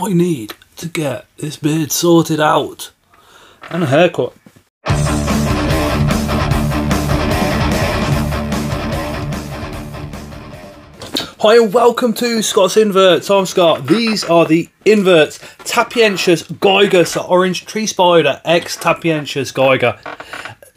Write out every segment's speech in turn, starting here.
I need to get this beard sorted out and a haircut. Hi and welcome to Scott's Inverts. I'm Scott. These are the inverts. Tapientus gigas, the orange tree spider, X Tapientus giga.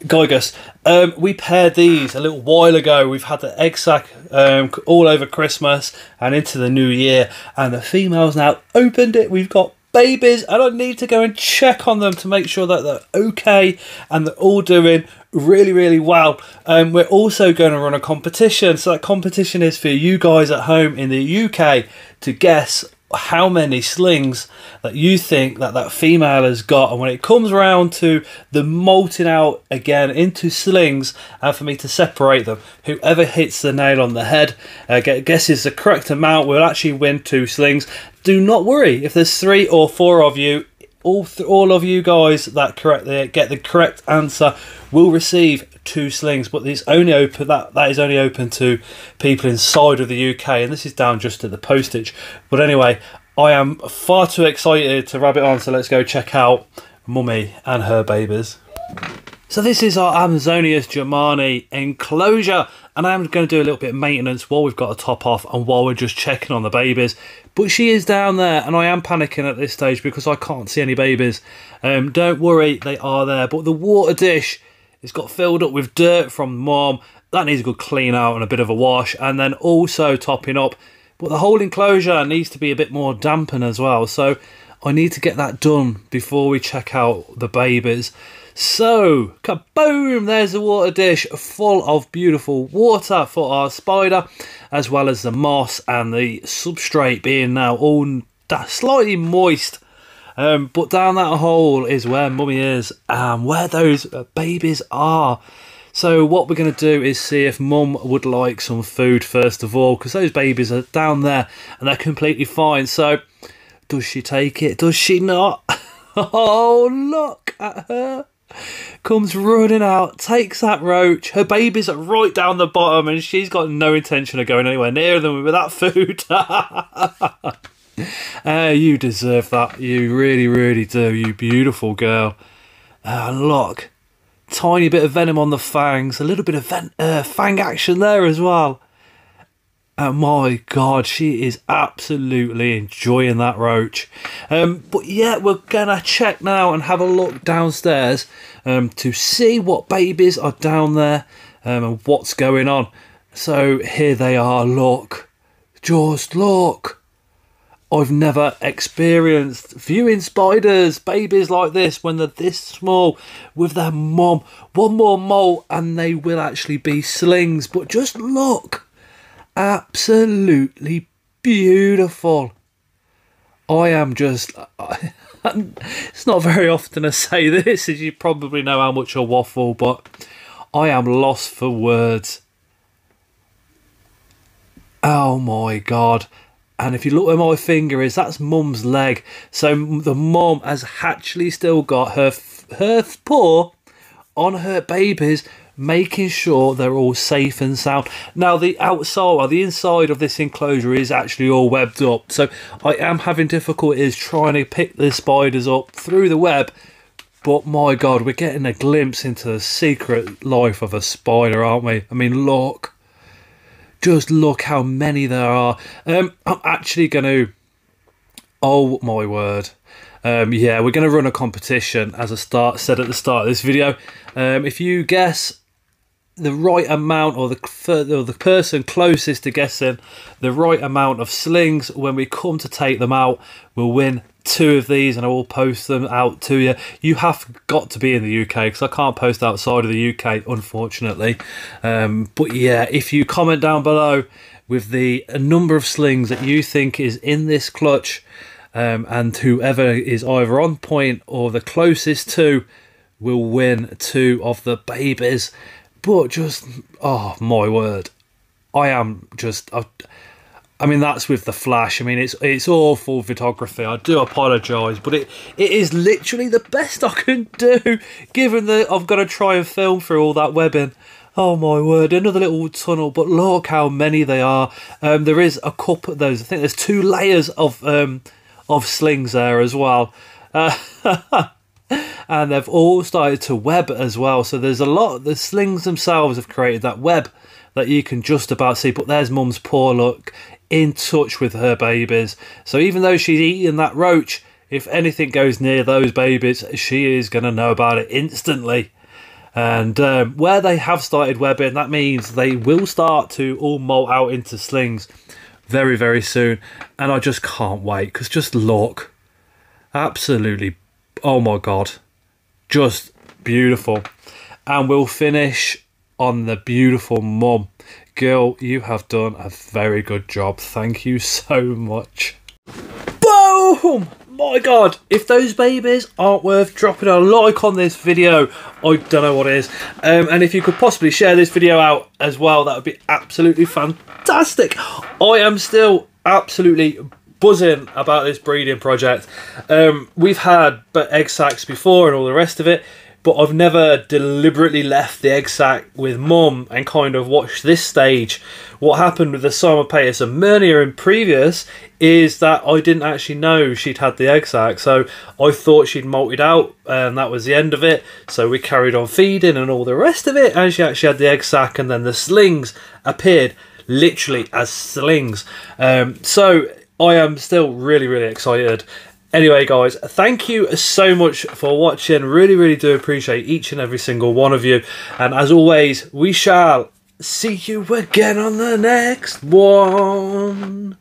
Gigas. Um, we paired these a little while ago. We've had the egg sac um, all over Christmas and into the new year, and the females now opened it. We've got babies, and I need to go and check on them to make sure that they're okay and they're all doing really, really well. Um, we're also going to run a competition. So that competition is for you guys at home in the UK to guess how many slings that you think that that female has got. And when it comes around to the molting out again into slings and for me to separate them whoever hits the nail on the head uh, guesses the correct amount will actually win two slings. Do not worry if there's three or four of you all th- all of you guys that correctly get the correct answer will receive two slings but it's only open that that is only open to people inside of the UK and this is down just at the postage. But anyway I am far too excited to rub it on so let's go check out mummy and her babies. So this is our Amazonius germani enclosure and I'm going to do a little bit of maintenance while we've got a top off and while we're just checking on the babies but she is down there, and I am panicking at this stage because I can't see any babies. Um, don't worry, they are there. But the water dish has got filled up with dirt from mom. That needs a good clean out and a bit of a wash. And then also topping up. But the whole enclosure needs to be a bit more dampened as well. So I need to get that done before we check out the babies. So, kaboom! There's a water dish full of beautiful water for our spider, as well as the moss and the substrate being now all slightly moist. Um, but down that hole is where mummy is and where those babies are. So what we're going to do is see if mum would like some food first of all, because those babies are down there and they're completely fine. So does she take it? Does she not? oh, look at her comes running out, takes that roach. Her babies are right down the bottom, and she's got no intention of going anywhere near them with that food. uh, you deserve that. You really, really do. You beautiful girl. Uh, look, tiny bit of venom on the fangs, a little bit of ven- uh, fang action there as well. Oh my god, she is absolutely enjoying that roach. Um, but yeah, we're gonna check now and have a look downstairs um, to see what babies are down there um, and what's going on. So here they are, look. Just look. I've never experienced viewing spiders, babies like this, when they're this small with their mom. One more molt and they will actually be slings. But just look absolutely beautiful. I am just. it's not very often I say this, as you probably know how much I waffle, but I am lost for words. Oh my god. And if you look where my finger is, that's mum's leg. So the mum has actually still got her her paw on her babies making sure they're all safe and sound. Now, the outside the inside of this enclosure is actually all webbed up, so I am having difficulties trying to pick the spiders up through the web. But my god, we're getting a glimpse into the secret life of a spider, aren't we? I mean, look. Just look how many there are. Um, I'm actually going to. Oh my word. Um, yeah, we're going to run a competition, as I start said at the start of this video. Um, if you guess the right amount or the or the person closest to guessing the right amount of slings when we come to take them out will win two of these and I will post them out to you. You have got to be in the UK because I can't post outside of the UK unfortunately. Um, but yeah, if you comment down below with the number of slings that you think is in this clutch um, and whoever is either on point or the closest to will win two of the babies but just, oh my word, I am just. I, I mean, that's with the flash. I mean, it's it's awful photography. I do apologise, but it it is literally the best I can do, given that I've got to try and film through all that webbing. Oh my word, another little tunnel, but look how many they are. Um, there is a couple of those. I think there's two layers of um, of slings there as well. Uh, and they've all started to web as well. So there's a lot. The slings themselves have created that web that you can just about see. But there's Mum's paw look in touch with her babies. So even though she's eating that roach, if anything goes near those babies, she is going to know about it instantly. And um, where they have started webbing, that means they will start to all molt out into slings very, very soon. And I just can't wait because just look. Absolutely. Oh my God. Just beautiful. And we'll finish on the beautiful mum. Girl, you have done a very good job. Thank you so much. Boom! My god, if those babies aren't worth dropping a like on this video, I don't know what is. Um, and if you could possibly share this video out as well, that would be absolutely fantastic. I am still absolutely buzzing about this breeding project. Um, we've had egg sacs before and all the rest of it, but I've never deliberately left the egg sac with mum and kind of watched this stage. What happened with the Psalmopoeus irminia in previous is that I didn't actually know she'd had the egg sac, so I thought she'd molted out and that was the end of it. So we carried on feeding and all the rest of it, and she actually had the egg sac, and then the slings appeared literally as slings. Um, so I am still really, really excited. Anyway, guys, thank you so much for watching. Really, really do appreciate each and every single one of you. And as always, we shall see you again on the next one.